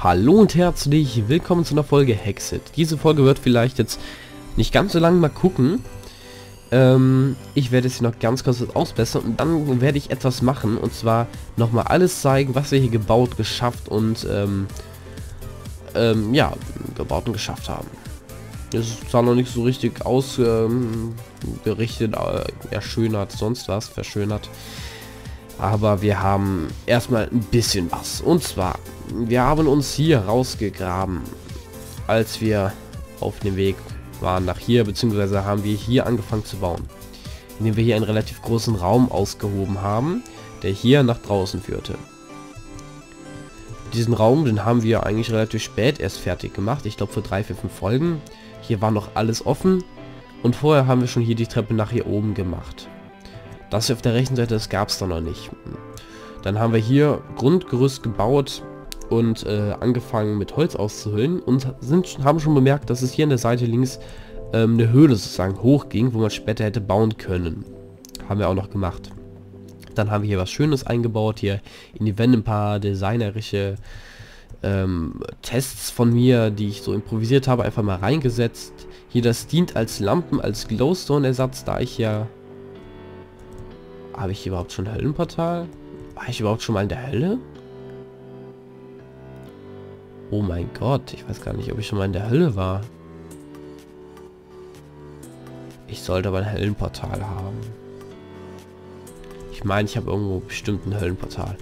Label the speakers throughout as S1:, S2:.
S1: Hallo und herzlich willkommen zu einer Folge Hexit. Diese Folge wird vielleicht jetzt nicht ganz so lange mal gucken. Ähm, ich werde es hier noch ganz kurz ausbessern und dann werde ich etwas machen und zwar nochmal alles zeigen, was wir hier gebaut, geschafft und ähm, ähm, ja, gebaut und geschafft haben. Es ist zwar noch nicht so richtig ausgerichtet, äh, erschönert, sonst was, verschönert. Aber wir haben erstmal ein bisschen was. Und zwar, wir haben uns hier rausgegraben, als wir auf dem Weg waren nach hier, beziehungsweise haben wir hier angefangen zu bauen. Indem wir hier einen relativ großen Raum ausgehoben haben, der hier nach draußen führte. Diesen Raum, den haben wir eigentlich relativ spät erst fertig gemacht. Ich glaube für drei, vier, fünf Folgen. Hier war noch alles offen. Und vorher haben wir schon hier die Treppe nach hier oben gemacht. Das hier auf der rechten Seite, das gab es da noch nicht. Dann haben wir hier Grundgerüst gebaut und äh, angefangen mit Holz auszuhöhlen und sind, haben schon bemerkt, dass es hier an der Seite links ähm, eine Höhle sozusagen hochging, wo man später hätte bauen können. Haben wir auch noch gemacht. Dann haben wir hier was Schönes eingebaut, hier in die Wände ein paar designerische ähm, Tests von mir, die ich so improvisiert habe, einfach mal reingesetzt. Hier das dient als Lampen, als Glowstone-Ersatz, da ich ja habe ich überhaupt schon Höllenportal? War ich überhaupt schon mal in der Hölle? Oh mein Gott, ich weiß gar nicht, ob ich schon mal in der Hölle war. Ich sollte aber ein Höllenportal haben. Ich meine, ich habe irgendwo bestimmt ein Höllenportal.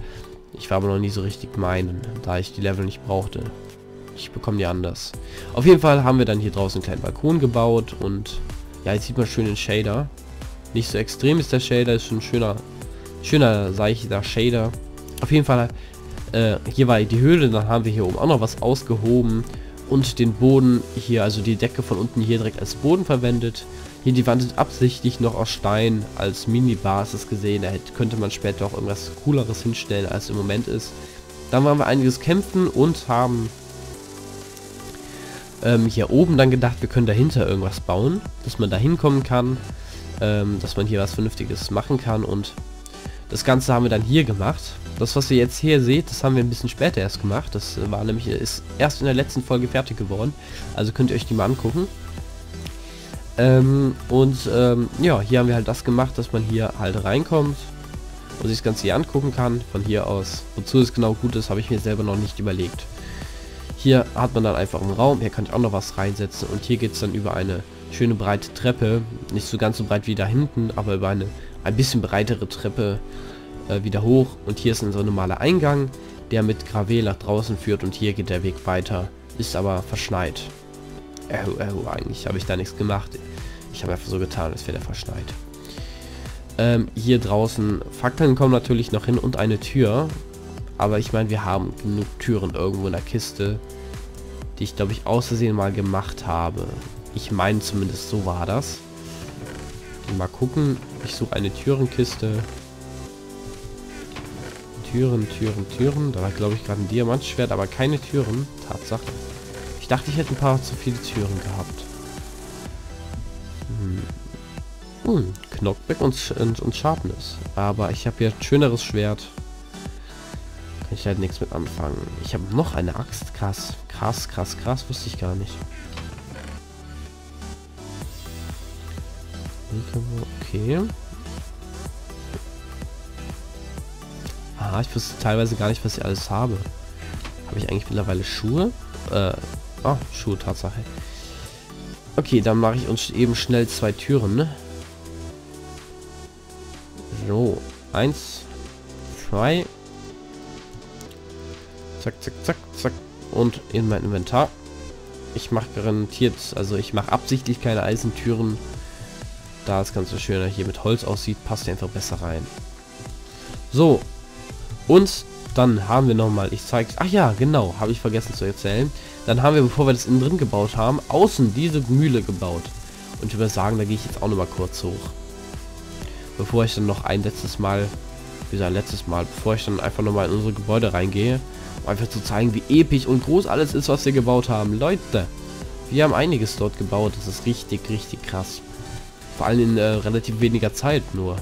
S1: Ich war aber noch nie so richtig meinen, da ich die Level nicht brauchte. Ich bekomme die anders. Auf jeden Fall haben wir dann hier draußen einen kleinen Balkon gebaut und ja, jetzt sieht man schön den Shader. Nicht so extrem ist der Shader, ist schon schöner, schöner, seichter Shader. Auf jeden Fall, äh, hier war die Höhle, dann haben wir hier oben auch noch was ausgehoben und den Boden hier, also die Decke von unten hier direkt als Boden verwendet. Hier die Wand ist absichtlich noch aus Stein als Mini-Basis gesehen. Da hätte, könnte man später auch irgendwas cooleres hinstellen, als im Moment ist. Dann waren wir einiges kämpfen und haben ähm, hier oben dann gedacht, wir können dahinter irgendwas bauen, dass man da hinkommen kann ähm, dass man hier was Vernünftiges machen kann und das Ganze haben wir dann hier gemacht. Das, was ihr jetzt hier seht, das haben wir ein bisschen später erst gemacht. Das war nämlich, ist erst in der letzten Folge fertig geworden. Also könnt ihr euch die mal angucken. Ähm, und ähm, ja, hier haben wir halt das gemacht, dass man hier halt reinkommt und sich das Ganze hier angucken kann. Von hier aus. Wozu es genau gut ist, habe ich mir selber noch nicht überlegt. Hier hat man dann einfach einen Raum. Hier kann ich auch noch was reinsetzen. Und hier geht es dann über eine schöne breite Treppe. Nicht so ganz so breit wie da hinten, aber über eine ein bisschen breitere Treppe äh, wieder hoch. Und hier ist ein so normaler Eingang, der mit Gravel nach draußen führt und hier geht der Weg weiter. Ist aber verschneit. Äh, äh, eigentlich habe ich da nichts gemacht. Ich habe einfach so getan, als wäre der verschneit. Ähm, hier draußen Fakten kommen natürlich noch hin und eine Tür. Aber ich meine, wir haben genug Türen irgendwo in der Kiste, die ich glaube ich außersehen mal gemacht habe. Ich meine zumindest, so war das. Mal gucken. Ich suche eine Türenkiste. Türen, Türen, Türen. Da war, glaube ich, gerade ein Diamantschwert, aber keine Türen. Tatsache. Ich dachte, ich hätte ein paar zu viele Türen gehabt. Hm. Hm, Knockback und, und, und Sharpness. Aber ich habe hier ein schöneres Schwert. Ich halt nichts mit anfangen. Ich habe noch eine Axt. Krass. Krass, krass, krass. Wusste ich gar nicht. Okay. Ah, ich wusste teilweise gar nicht, was ich alles habe. Habe ich eigentlich mittlerweile Schuhe? Äh, ah, Schuhe, Tatsache. Okay, dann mache ich uns eben schnell zwei Türen. Ne? So, eins, zwei. Zack, zack, zack, zack. Und in mein Inventar. Ich mache garantiert, also ich mache absichtlich keine Eisentüren da das Ganze schöner hier mit Holz aussieht, passt einfach besser rein. So. Und dann haben wir nochmal, ich zeige ach ja, genau, habe ich vergessen zu erzählen. Dann haben wir, bevor wir das innen drin gebaut haben, außen diese Mühle gebaut. Und ich würde sagen, da gehe ich jetzt auch nochmal kurz hoch. Bevor ich dann noch ein letztes Mal, wie gesagt, letztes Mal, bevor ich dann einfach nochmal in unsere Gebäude reingehe, einfach zu zeigen, wie episch und groß alles ist, was wir gebaut haben. Leute, wir haben einiges dort gebaut, das ist richtig, richtig krass. Vor allem in äh, relativ weniger Zeit nur.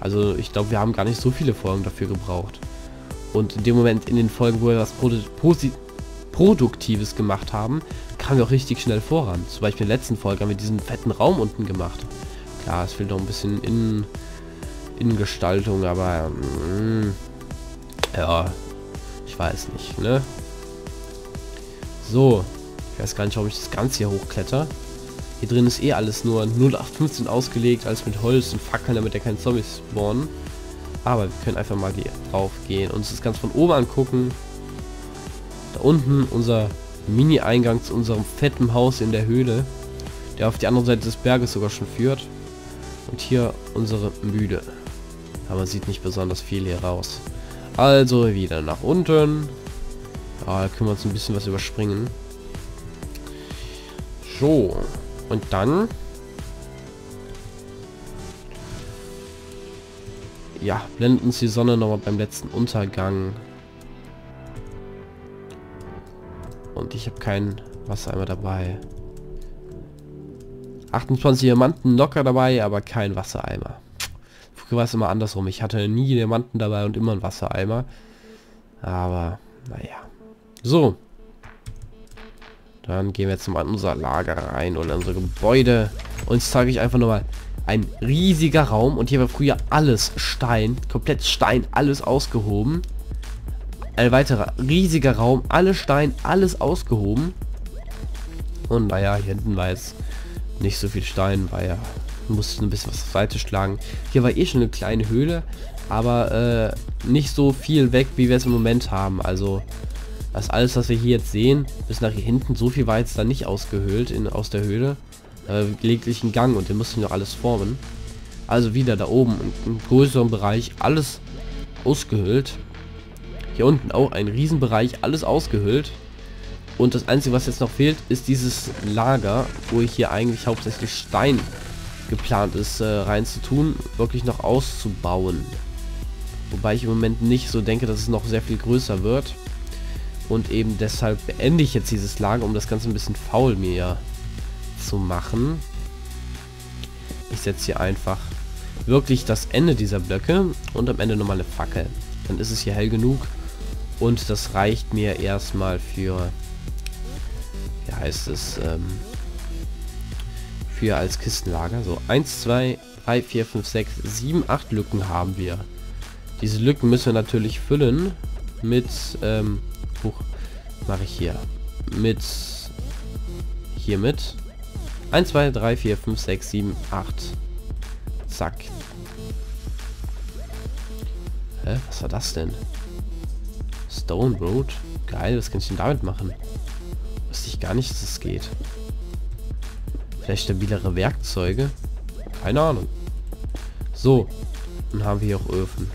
S1: Also ich glaube, wir haben gar nicht so viele Folgen dafür gebraucht. Und in dem Moment in den Folgen, wo wir was posi Produktives gemacht haben, kamen wir auch richtig schnell voran. Zum Beispiel in der letzten Folge haben wir diesen fetten Raum unten gemacht. Klar, es fehlt noch ein bisschen in Innengestaltung, aber mh, mm, ja, weiß nicht, ne? So, ich weiß gar nicht, ob ich das Ganze hier hochkletter. Hier drin ist eh alles nur 0815 ausgelegt, alles mit Holz und Fackeln, damit er keine Zombies spawnen. Aber wir können einfach mal hier drauf gehen und uns das ganz von oben angucken. Da unten unser Mini-Eingang zu unserem fetten Haus in der Höhle, der auf die andere Seite des Berges sogar schon führt. Und hier unsere Mühle. Aber man sieht nicht besonders viel hier raus. Also wieder nach unten. Ja, da können wir uns ein bisschen was überspringen. So. Und dann... Ja, blendet uns die Sonne nochmal beim letzten Untergang. Und ich habe keinen Wassereimer dabei. 28 Diamanten locker dabei, aber kein Wassereimer. Früher war es immer andersrum. Ich hatte nie Diamanten dabei und immer einen Wassereimer. Aber, naja. So. Dann gehen wir jetzt mal in unser Lager rein oder unser Gebäude. Und jetzt zeige ich einfach nur mal ein riesiger Raum. Und hier war früher alles Stein. Komplett Stein, alles ausgehoben. Ein weiterer riesiger Raum, alles Stein, alles ausgehoben. Und naja, hier hinten war jetzt nicht so viel Stein, weil ja musste ein bisschen was auf Seite schlagen. Hier war eh schon eine kleine Höhle, aber äh, nicht so viel weg, wie wir es im Moment haben. Also das alles, was wir hier jetzt sehen, bis nach hier hinten, so viel war jetzt dann nicht ausgehöhlt in, aus der Höhle. Äh, lediglich ein Gang und den mussten noch alles formen. Also wieder da oben im größeren Bereich alles ausgehöhlt. Hier unten auch ein Riesenbereich, alles ausgehöhlt. Und das Einzige, was jetzt noch fehlt, ist dieses Lager, wo ich hier eigentlich hauptsächlich Stein geplant ist, äh, reinzutun, wirklich noch auszubauen. Wobei ich im Moment nicht so denke, dass es noch sehr viel größer wird. Und eben deshalb beende ich jetzt dieses Lager, um das Ganze ein bisschen faul mir zu machen. Ich setze hier einfach wirklich das Ende dieser Blöcke und am Ende nochmal eine Fackel. Dann ist es hier hell genug und das reicht mir erstmal für, wie heißt es, ähm, für als Kistenlager. So, 1, 2, 3, 4, 5, 6, 7, 8 Lücken haben wir. Diese Lücken müssen wir natürlich füllen mit, ähm, hoch, mache ich hier, mit, hiermit. 1, 2, 3, 4, 5, 6, 7, 8. Zack. Hä, was war das denn? Stone Road? Geil, was kann ich denn damit machen? Wusste ich gar nicht, dass es geht. Vielleicht stabilere Werkzeuge? Keine Ahnung. So, dann haben wir hier auch Öfen.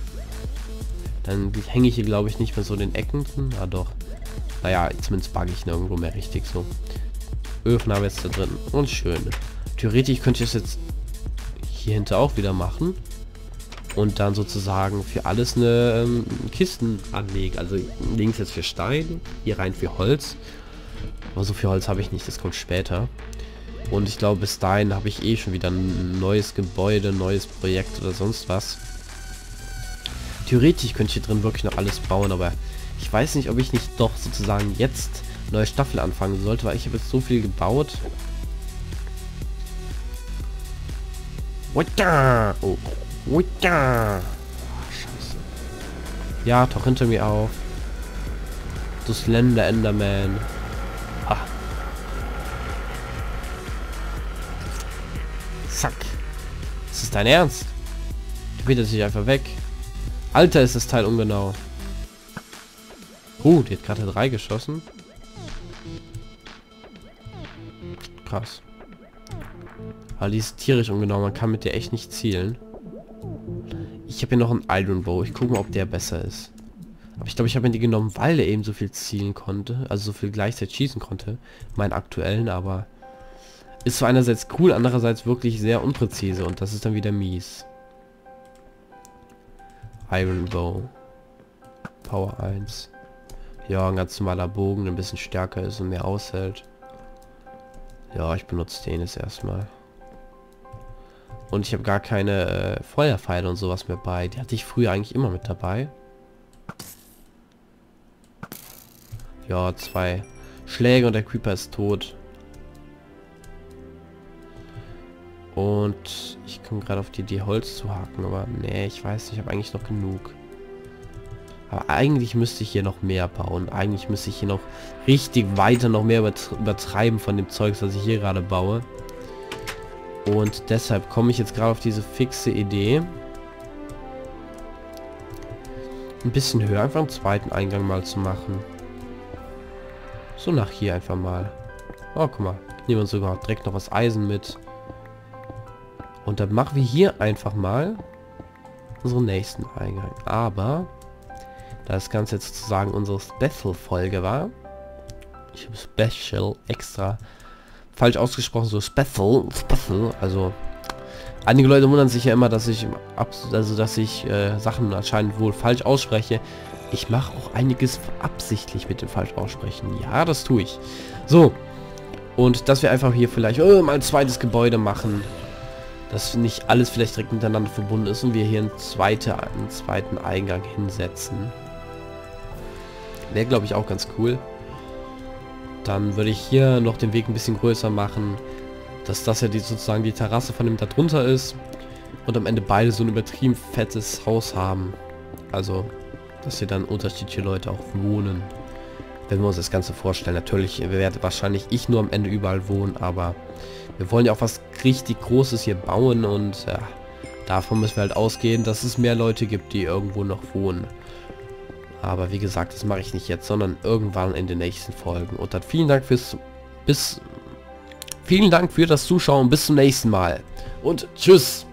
S1: Dann hänge ich hier, glaube ich, nicht mehr so den Ecken. Ah, doch. Naja, zumindest bugge ich nirgendwo mehr richtig so. Öfen haben wir jetzt da drin. Und schön. Theoretisch könnte ich das jetzt hier hinter auch wieder machen. Und dann sozusagen für alles eine ähm, Kisten anlegen. Also links jetzt für Stein, hier rein für Holz. Aber so viel Holz habe ich nicht, das kommt später. Und ich glaube, bis dahin habe ich eh schon wieder ein neues Gebäude, neues Projekt oder sonst was. Theoretisch könnte ich hier drin wirklich noch alles bauen, aber ich weiß nicht, ob ich nicht doch sozusagen jetzt neue Staffel anfangen sollte, weil ich habe jetzt so viel gebaut. Oh, oh, scheiße. Ja, tauch hinter mir auf. Du Slender Enderman. Ist dein Ernst? Du bietet sich einfach weg. Alter, ist das Teil ungenau. Uh, die hat gerade drei geschossen. Krass. Aber die ist tierisch ungenau. Man kann mit der echt nicht zielen. Ich habe hier noch einen Iron Bow. Ich gucke mal, ob der besser ist. Aber ich glaube, ich habe mir die genommen, weil der eben so viel zielen konnte. Also so viel gleichzeitig schießen konnte. Meinen aktuellen, aber ist zwar einerseits cool, andererseits wirklich sehr unpräzise und das ist dann wieder mies. Iron Bow. Power 1. Ja, ein ganz normaler Bogen, der ein bisschen stärker ist und mehr aushält. Ja, ich benutze den jetzt erstmal. Und ich habe gar keine äh, Feuerpfeile und sowas mehr bei. Die hatte ich früher eigentlich immer mit dabei. Ja, zwei Schläge und der Creeper ist tot. Und ich komme gerade auf die Idee, Holz zu haken, aber nee, ich weiß nicht, ich habe eigentlich noch genug. Aber eigentlich müsste ich hier noch mehr bauen. Eigentlich müsste ich hier noch richtig weiter noch mehr übertreiben von dem Zeug, das ich hier gerade baue. Und deshalb komme ich jetzt gerade auf diese fixe Idee. Ein bisschen höher einfach einen zweiten Eingang mal zu machen. So nach hier einfach mal. Oh, guck mal. Nehmen wir uns sogar direkt noch was Eisen mit. Und dann machen wir hier einfach mal unseren nächsten Eingang. Aber, da das Ganze jetzt sozusagen unsere Special-Folge war, ich habe Special extra falsch ausgesprochen, so Special, Special, also einige Leute wundern sich ja immer, dass ich also dass ich äh, Sachen anscheinend wohl falsch ausspreche. Ich mache auch einiges absichtlich mit dem falsch aussprechen. Ja, das tue ich. So. Und dass wir einfach hier vielleicht oh, mal ein zweites Gebäude machen dass nicht alles vielleicht direkt miteinander verbunden ist und wir hier einen, zweite, einen zweiten Eingang hinsetzen. Wäre, glaube ich, auch ganz cool. Dann würde ich hier noch den Weg ein bisschen größer machen, dass das ja die, sozusagen die Terrasse von dem da drunter ist und am Ende beide so ein übertrieben fettes Haus haben. Also, dass hier dann unterschiedliche Leute auch wohnen. Wenn wir uns das Ganze vorstellen. Natürlich werde wahrscheinlich ich nur am Ende überall wohnen, aber wir wollen ja auch was richtig Großes hier bauen und ja, davon müssen wir halt ausgehen, dass es mehr Leute gibt, die irgendwo noch wohnen. Aber wie gesagt, das mache ich nicht jetzt, sondern irgendwann in den nächsten Folgen. Und dann vielen Dank fürs bis vielen Dank für das Zuschauen. Bis zum nächsten Mal. Und tschüss.